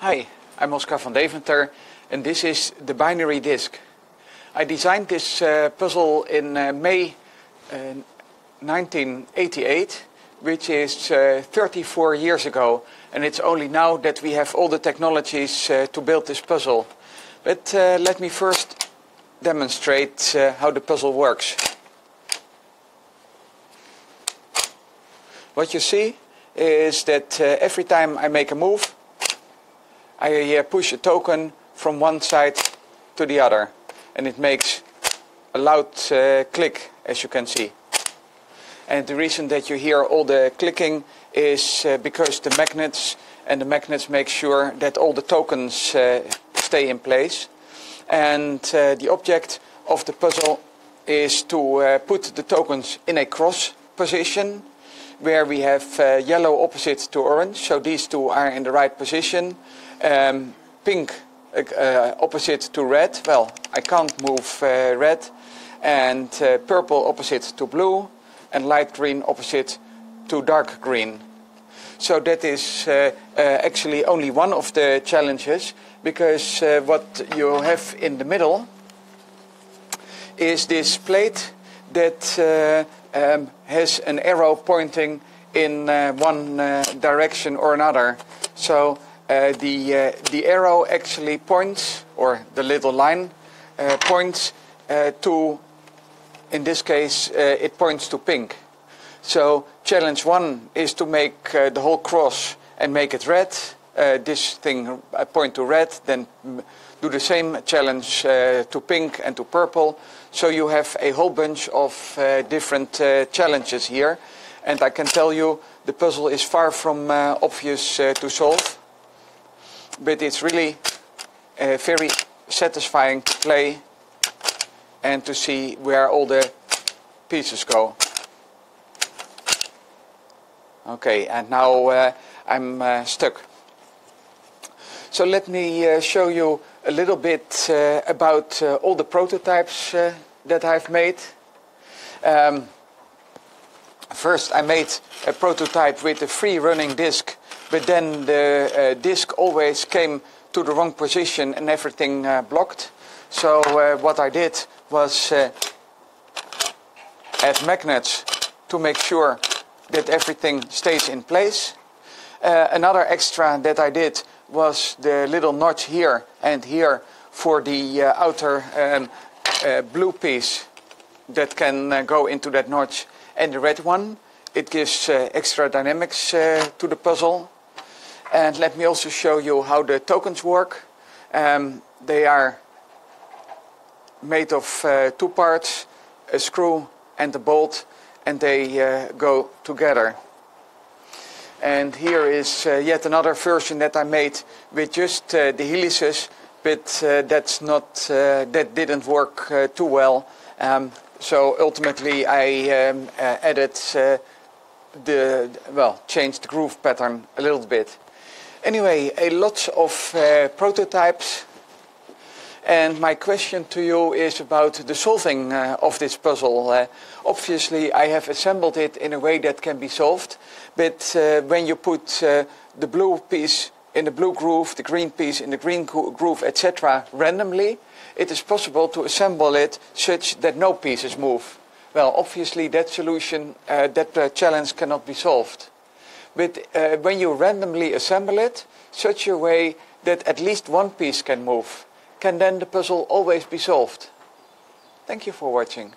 Hi, I'm Oskar van Deventer, and this is the binary disk. I designed this uh, puzzle in uh, May uh, 1988, which is uh, 34 years ago, and it's only now that we have all the technologies uh, to build this puzzle. But uh, let me first demonstrate how the puzzle works. What you see is that every time I make a move, I uh, push a token from one side to the other and it makes a loud uh, click as you can see. And the reason that you hear all the clicking is uh, because the magnets and the magnets make sure that all the tokens uh, stay in place. And uh, the object of the puzzle is to uh, put the tokens in a cross position where we have yellow opposite to orange. So these two are in the right position um, pink uh, opposite to red. Well, I can't move uh, red. And uh, purple opposite to blue. And light green opposite to dark green. So that is uh, uh, actually only one of the challenges because uh, what you have in the middle is this plate that um, has an arrow pointing in one direction or another. So uh, the, uh, the arrow actually points, or the little line uh, points to, in this case, it points to pink. So challenge one is to make the whole cross and make it red. This thing point to red, then do the same challenge uh, to pink and to purple. So you have a whole bunch of uh, different uh, challenges here. And I can tell you the puzzle is far from obvious to solve but it's really uh, very satisfying to play and to see where all the pieces go. Okay, and now uh, I'm uh, stuck. So let me uh, show you a little bit uh, about uh, all the prototypes that I've made. Um, first, I made a prototype with a free running disk but then the uh, disk always came to the wrong position and everything uh, blocked. So uh, what I did was uh, add magnets to make sure that everything stays in place. Uh, another extra that I did was the little notch here and here for the uh, outer um, blue piece that can go into that notch and the red one. It gives extra dynamics to the puzzle. And let me also show you how the tokens work. Um, they are made of uh, two parts, a screw and a bolt, and they uh, go together. And here is uh, yet another version that I made with just uh, the helices, but uh, that's not uh, that didn't work too well. Um, so ultimately, I um, added the well, changed the groove pattern a little bit. Anyway, a lot of uh, prototypes. And my question to you is about the solving uh, of this puzzle. Uh, obviously, I have assembled it in a way that can be solved. But uh, when you put uh, the blue piece in the blue groove, the green piece in the green groove, etc., randomly, it is possible to assemble it such that no pieces move. Well, obviously, that solution, uh, that challenge cannot be solved but uh, when you randomly assemble it, such a way that at least one piece can move, can then the puzzle always be solved? Thank you for watching.